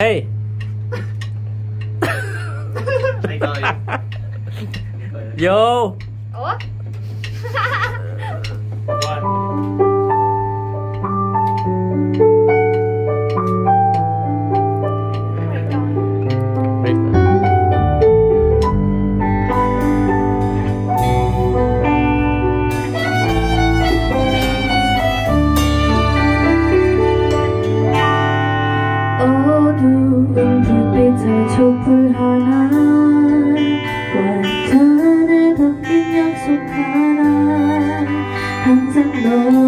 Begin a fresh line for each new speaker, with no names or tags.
Hey! Yo!
하나 완전에 덮인 약속 하나. 항상 너의